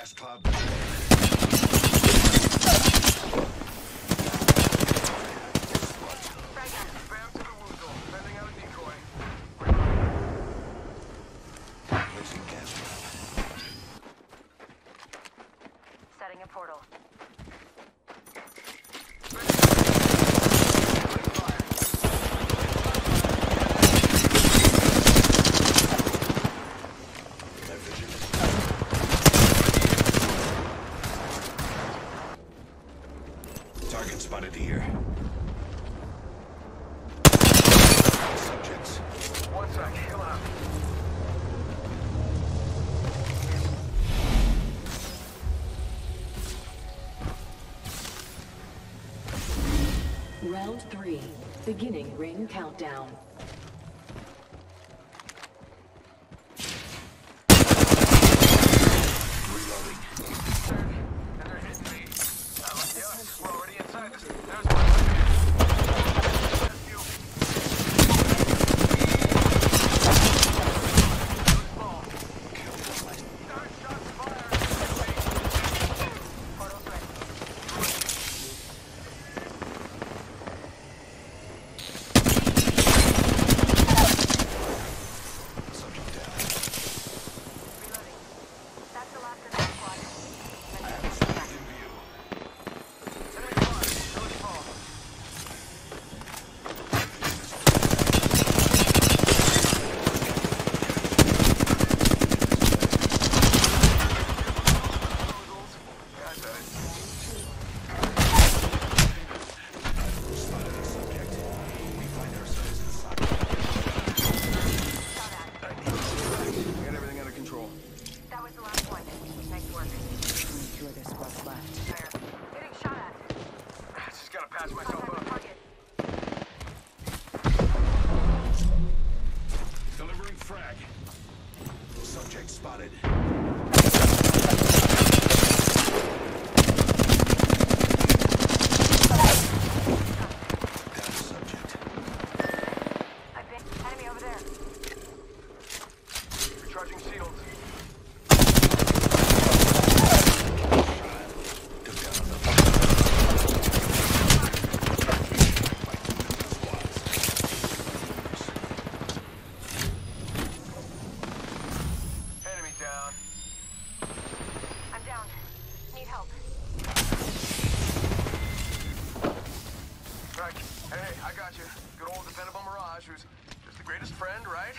Gas Club. here. Round three, beginning ring countdown. Hostile after that one. Object spotted. I got you. Good old dependable Mirage, who's just the greatest friend, right?